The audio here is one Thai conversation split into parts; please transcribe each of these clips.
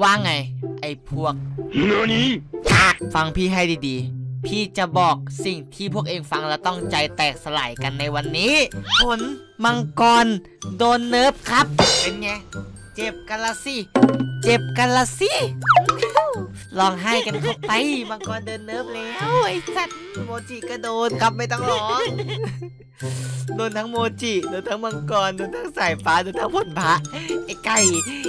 ว่าไง ไอ้พวกห่าฟังพี่ให้ดีๆ พี่จะบอกสิ่งที่พวกเอ็งฟังแล้วต้องใจแตกสลายกันในวันนี้ ผลมังกร โดน nerf ครับ เป็นไง เจ็บกันละสิ เจ็บกันละสิ ร้องไห้กันเข้าไปมังกรโดน nerf แล้วไอ้สัตว์โมจิก็โดนครับไม่ต้องร้องโดนทั้งโมจิโดนทั้งมังกรโดนทั้งสายฟ้าโดนทั้งผลพระไอ้ไก่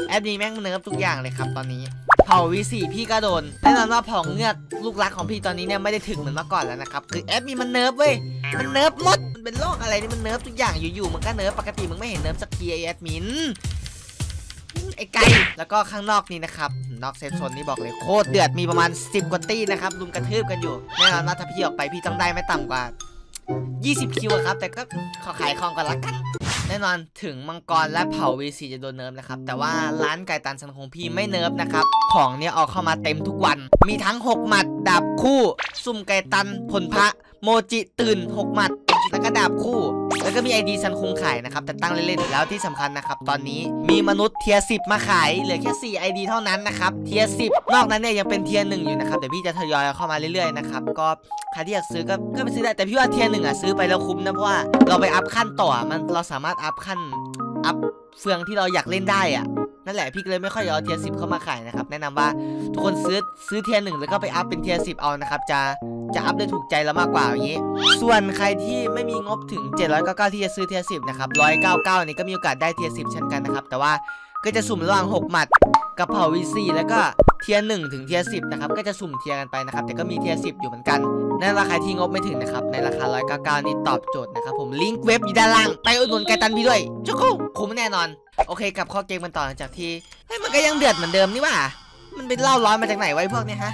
แอปนี้แม่ง nerf ทุกอย่างเลยครับตอนนี้เผ่า V สี่พี่ก็โดนแน่นอนว่าเผ่าเงือกลูกรักของพี่ตอนนี้เนี่ยไม่ได้ถึงเหมือนเมื่อก่อนแล้วนะครับคือแอปนี้มัน nerf เว้ยมัน nerf หมดมันเป็นโรคอะไรนี่มัน nerf ทุกอย่างอยู่ๆมันก็ nerf ปกติมึงไม่เห็น nerf สักทีไอ้แอดมิน ไอ้ไก่แล้วก็ข้างนอกนี่นะครับ นอก safe zone นี่บอกเลยโคตรเดือดมีประมาณ 10 กว่าตี้นะครับรุมกระทืบกันอยู่แน่นอนว่าถ้าพี่ออกไปพี่ต้องได้ไม่ต่ำกว่า 20 kill ครับ แต่ก็ขอขายของก่อนละกัน แน่นอนถึงมังกรและเผ่า V4 จะโดน nerf นะครับ แต่ว่าร้านไก่ตันซันคุงพี่ไม่ nerf นะครับ ของเนี่ยเอาเข้ามาเติมทุกวัน มีทั้ง 6 หมัดดาบคู่ สุ่มไก่ตันผลพระโมจิตื่น 6 หมัดแล้วก็ดาบคู่ แล้วก็มี ID ซันคุงขายนะครับแต่ตั้งเล่นๆแล้วที่สำคัญนะครับตอนนี้มีมนุษย์ tier 10มาขายเหลือแค่ 4 ID เท่านั้นนะครับ tier 10นอกนั้นเนี่ยยังเป็น tier หนึ่งอยู่นะครับเดี๋ยวพี่จะทยอยเข้ามาเรื่อยๆนะครับก็ใครที่อยากซื้อก็ก็ไปซื้อได้แต่พี่ว่า tier หนึ่งอะซื้อไปแล้วคุ้มนะเพราะว่าเราไป up ขั้นต่อมันเราสามารถ up ขั้น up เฟืองที่เราอยากเล่นได้อะนั่นแหละพี่เลยไม่ค่อยอยากเอา tier สิบเข้ามาขายนะครับแนะนำว่าทุกคนซื้อซื้อ tier หนึ่งแล้วก็ไป up เป็น tier สิบเอานะครับจะ จะ up ได้ถูกใจเรามากกว่าอย่างนี้ ส่วนใครที่ไม่มีงบถึง 799 ที่จะซื้อ tier สิบนะครับ199นี่ก็มีโอกาสได้ tier สิบเช่นกันนะครับ แต่ว่าก็จะสุ่มระหว่าง 6 หมัดกับเผ่า V4 แล้วก็เทียหนึ่งถึงเทียสิบนะครับก็จะสุ่ม tier กันไปนะครับ แต่ก็มี tier สิบอยู่เหมือนกันนั่นราคาที่งบไม่ถึงนะครับ ในราคา 199 นี่ตอบโจทย์นะครับผมลิงก์เว็บอยู่ด้านล่างไปอุดหนุนไก่ตันพี่ด้วยจุกคุ้มแน่นอน โอเคกลับเข้าเกมกันต่อหลังจากที่เฮ้ยมันก็ยังเดือดเหมือนเดิมนี่ว่ามันเป็นเล่าร้อนมาจากไหนไว้พวกเนี้ยฮะ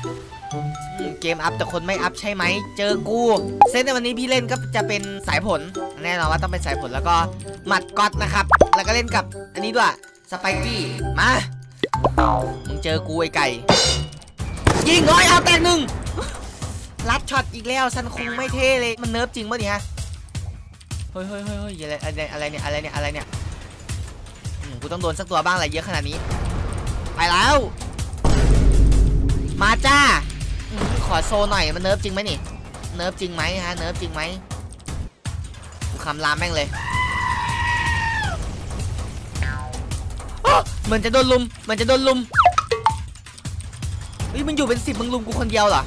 เกม up แต่คนไม่ up ใช่ไหม เจอกู เซตในวันนี้พี่เล่นก็จะเป็นสายผล แน่นอนว่าต้องเป็นสายผลแล้วก็หมัด God นะครับ แล้วก็เล่นกับอันนี้ด้วยสไปกี้ มามึงเจอกูไอ้ไก่ ยิงร้อยเอาแตกหนึ่งลัดช็อตอีกแล้วซันคุงไม่เท่เลย มันเนิร์ฟจริงป่ะเนี่ยฮะเฮ้ยเฮ้ยเฮ้ยเฮ้ยอะไรอะไรเนี่ยอะไรเนี่ยอะไรเนี่ยอืมกูต้องโดนสักตัวบ้างอะไรเยอะขนาดนี้ ไปแล้ว มาจ้า อืมขอโซหน่อยมันเนิร์ฟจริงไหมนี่ เนิร์ฟจริงไหมฮะ เนิร์ฟจริงไหมคำรามแม่งเลย เหมือนจะโดนลุมเหมือนจะโดนลุมเฮ้ยมันอยู่เป็นสิบมึงลุมกูคนเดียวเหรอ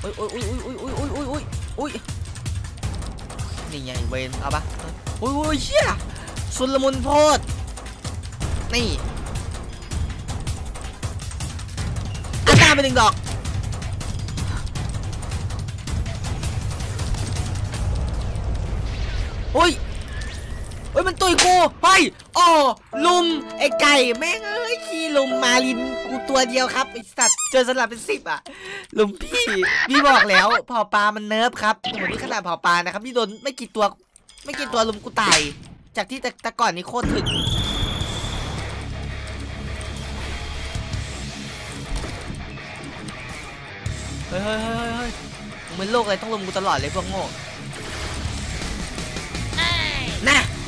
โอ้ยโอ้ยโอ้ยโอ้ยโอ้ยโอ้ยโอ้ยโอ้ยโอ้ยนี่ไงเวนเอาปะโอ้ยโอ้ยเชี่ยสุลมุนโพดนี่อาตาไปหนึ่งดอก อ้ยโอ้ยมันตุยกูเฮ้ยอ๋อลุมไอ้ไก่แม่งเอ้ยขี้ลุมมาลินกูตัวเดียวครับไอสัตว์เจอสลับเป็นสิบอะ ลุมพี่พี่บอกแล้วเผ่าปลามันเนิร์ฟครับโอ้โหนี่ขนาดเผ่าปลานะครับพี่โดนไม่กี่ตัว ไม่กี่ตัวลุมกูตายจากที่แต่แต่ก่อนนี่โคตรถึกเฮ้ยเฮ้ยเฮ้ยเฮ้ยเฮ้ยมึงเป็นโรคอะไรต้องลุมกูตลอดเลยพวกโง่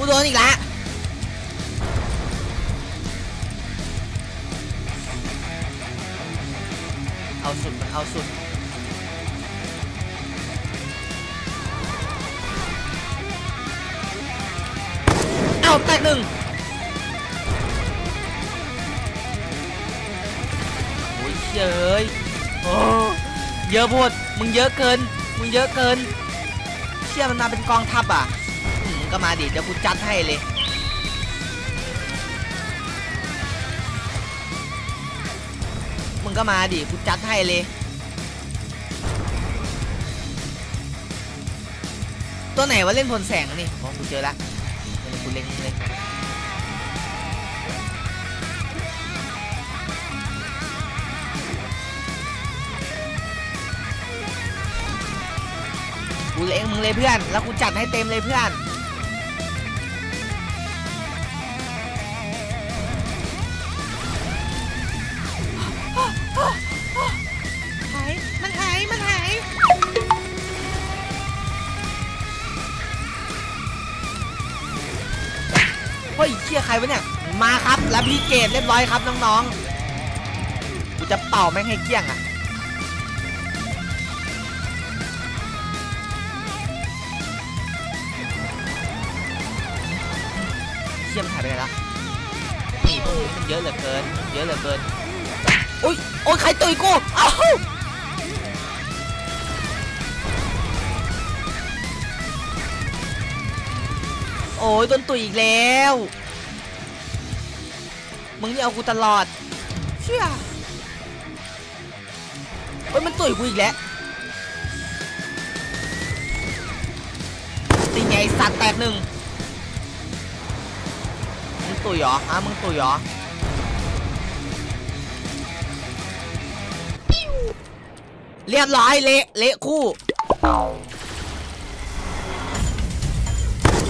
กูโดนอีกละเอาสุดมันเอาสุดเอาแตกหนึ่งโอ้ยเยยโอ้เยอะพดมึงเยอะเกิน มึงเยอะเกิน เชี่ยมันมาเป็นกองทัพอะ ก็มาดิเดี๋ยวกูจัดให้เลย มึงก็มาดิกูจัดให้เลย ตัวไหนว่าเล่นพลแสงนี่อ๋อกูเจอละเดี๋ยวกูเล็งเลยกูเล็งมึงเลยเพื่อน แล้วกูจัดให้เต็มเลยเพื่อน รวะเนี่ย มาครับ แล้วพี่เกตเรียบร้อยครับน้องๆ กูจะเป่าแม่งให้เกลี้ยงอะ เชี่ยมนหายไปไหนละนี่พวกนี้มันเยอะเหลือเกิน เยอะเหลือเกิน อุ้ย โอ้ยใครตุยกู เอ้าโอ้ยโดนตุยอีกแล้ว มึงนี่เอากูตลอด เชี่ยเฮ้ยมันตุยกูอีกแล้วตีไงสัตว์แตกหนึ่งมึงตุยเหรอฮะมึงตุยเหรอเรียบร้อยเละเละคู่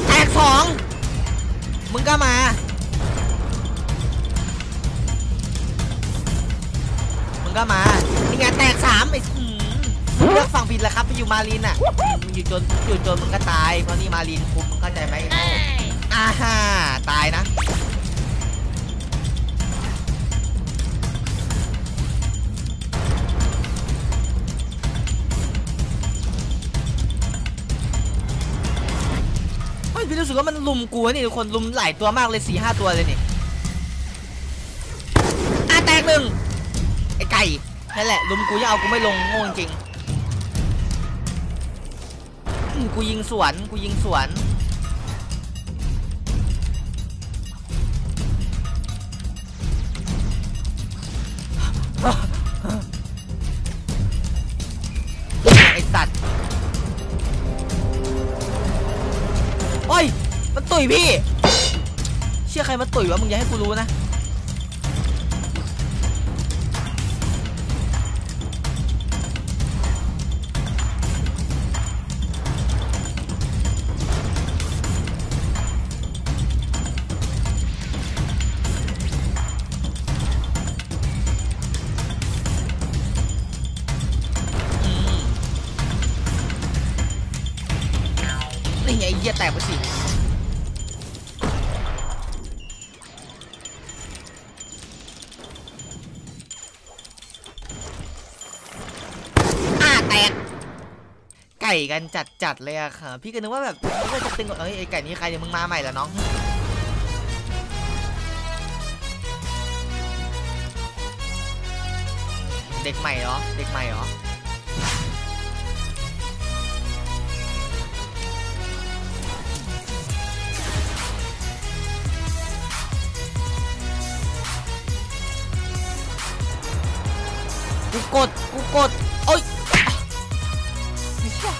แตกสองมึงก็มา ก็มานี่ไงแตกสามไอ้หืมเลือกฝั่งผิดแล้วครับไปอยู่มารินอะมึงอยู่จนอยู่จนมึงก็ตายเพราะนี่มารินคุมมึงเข้าใจไหมไอ้โง่อ่าฮ่าตายนะเฮ้ยพี่รู้สึกว่ามันลุมกูนะนี่ทุกคนลุมหลายตัวมากเลยสี่ห้าตัวเลยนี่ นั่นแหละลุมกูยังเอกูไม่ลงโง่จริงกูยิงสวนกูยิงสวนไอ้สัตว์โอ้ยมันตุ๋ยพี่ เชื่อใครมาตุ๋ยวะมึงอย่าให้กูรู้นะ ไงไอ้เหี้ยแตกไปสิอาแตกไก่กันจัดจัดๆเลยอะค่ะ พี่ก็นึกว่าแบบไม่ว่าจะตึงเอ้ยไอ้ไก่นี้ใครเดี๋ยวมึงมาใหม่แล้วน้องเด็กใหม่เหรอ เด็กใหม่เหรอ กูกดกูกดโอ้ยไอ้เชี่ย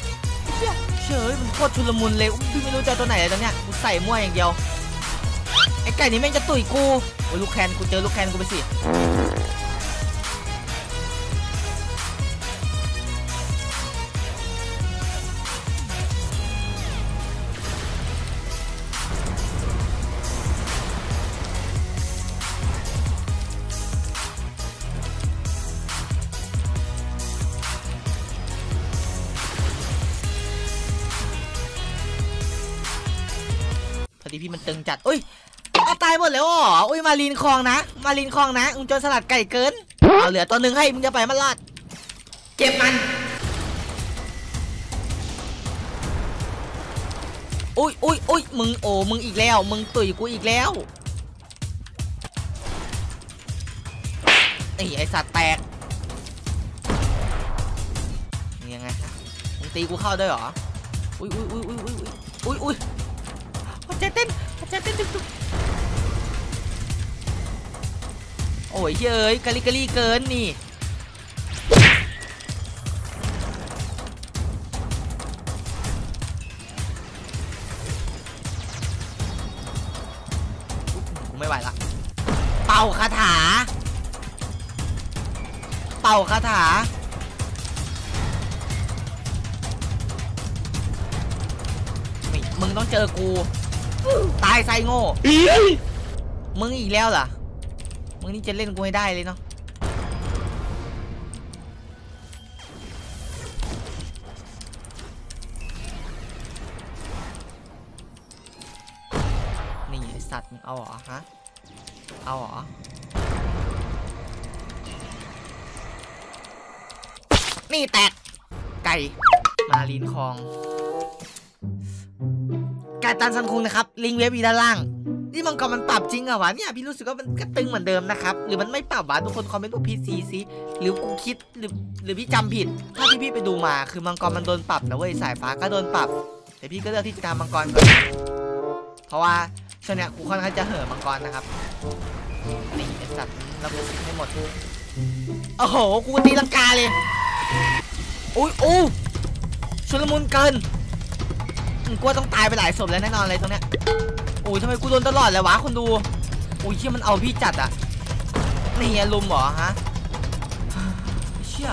ไอ้เชี่ยเฉยมันโคตรชุลมุนเลยอุ๊ยพี่ไม่รู้จะเอาตัวไหนเลยตอนเนี้ยกูใส่มั่วอย่างเดียวไอ้ไก่นี่แม่งจะตุ๋ยกูโอ้ยลูกแคนกูเจอลูกแคนกูไปสิ มันตึงจัดอุ้ยเอาตายหมดแล้วเหรออุ้ยมาลีนคลองนะ มาลีนคลองนะมึงจรสลัดไก่เกินเอาเหลือตัวหนึ่งให้มึงจะไปมันรอดเก็บมันอุ้ยอุ้ยอุ้ยมึงโอ้มึงอีกแล้ว มึงตุ๋ยกูอีกแล้วไอ้ไอสัตว์แตกยังไงมึงตีกูเข้าด้วยเหรออุ้ยอุ้ยอุ้ยอุ้ยอุ้ยอุ้ยอุ้ย ใจเต้นหัวใจเต้นตึกๆโอ้ยเฮ้ยกะลิกะลีเกินนี่ไม่ไหวละเป่าคาถา เป่าคาถามึงต้องเจอกู ตายไซโง่มึงอีกแล้วเหรอมึงนี่จะเล่นกูให้ได้เลยเนาะนี่ไอสัตว์มึงเอาเหรอฮะเอาเหรอนี่แตกไก่มาลีนคอง ไก่ตันซันคุงนะครับ ลิงก์เว็บอยู่ด้านล่าง นี่มังกรมันปรับจริงเหรอะวะเนี่ยพี่รู้สึกว่ามันก็ตึงเหมือนเดิมนะครับ หรือมันไม่ปรับวะทุกคนคอมเมนต์บอกพี่ซิหรือกูคิดหรือหรือพี่จำผิดถ้าที่พี่ไปดูมาคือมังกรมันโดนปรับนะเว้ยสายฟ้าก็โดนปรับ แต่พี่ก็เลือกที่จะทำมังกรก่อนเพราะว่าช่วงเนี้ยกูค่อนข้างจะเห่อมังกรนะครับนี่ไอ้สัตว์ระเบิดให้หมดโอ้โหกูตีลังกาเลยอุ้ยอู้ชุลมุนเกิน อืมกูว่าต้องตายไปหลายศพแล้วแน่นอนเลยตรงเนี้ยโอ้ยทำไมกูโดนตลอดเลยวะคนดูโอ้ยเชี่ยมันเอาพี่จัดอะนี่อารมณ์เหรอฮะเชี่ย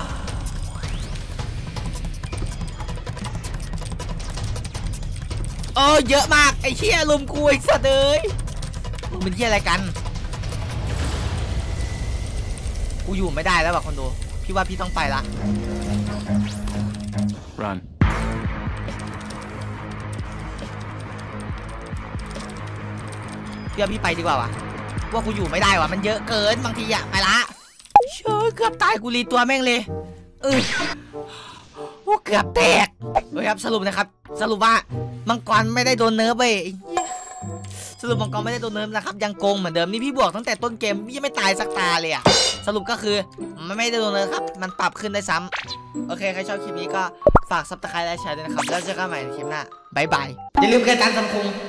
เออเยอะมากไอ้เชี่ยอารมณ์กูไอ้สัตว์เอ้ยมึงเป็นเชี่ยอะไรกันกูอยู่ไม่ได้แล้วว่ะคนดูพี่ว่าพี่ต้องไปละ พี่ว่าพี่ไปดีกว่าวะว่ากูอยู่ไม่ได้วะมันเยอะเกินบางทีอะไปละเชื่อเกือบตายกูรีตัวแม่งเลยเออโอ้เกือบแตกโอเคครับสรุปนะครับ สรุปว่ามังกรไม่ได้โดน nerf เว้ยไอ้เหี้ยสรุปมังกรไม่ได้โดน nerf นะครับ ยังโกงเหมือนเดิมนี่พี่บวกตั้งแต่ต้นเกมยังไม่ตายสักตาเลยอะสรุปก็คือมันไม่ได้โดน nerf ครับ มันปรับขึ้นได้ซ้ำโอเคใครชอบคลิปนี้ก็ฝาก subscribe และแชร์ด้วยนะครับแล้วเจอกันใหม่ในคลิปหน้า bye bye อย่าลืมเกิดการสังคม